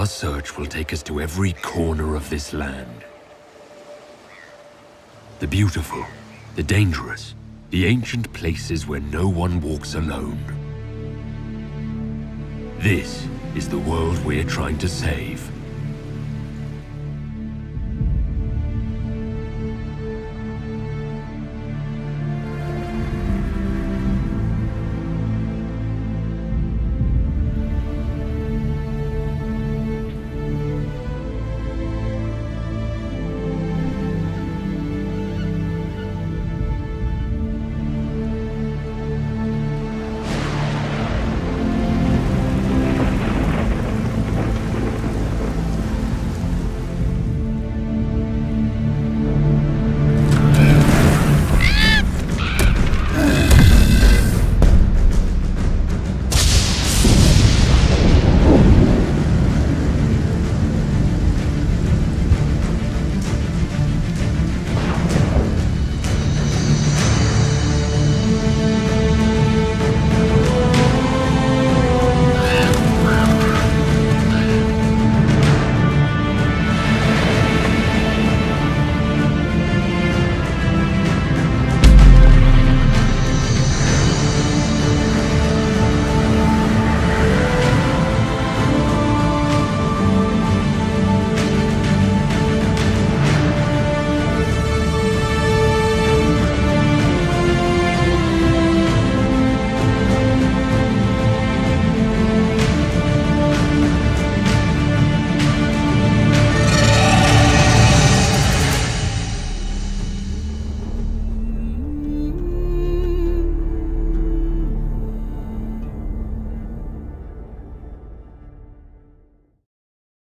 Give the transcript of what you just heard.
Our search will take us to every corner of this land. The beautiful, the dangerous, the ancient places where no one walks alone. This is the world we're trying to save.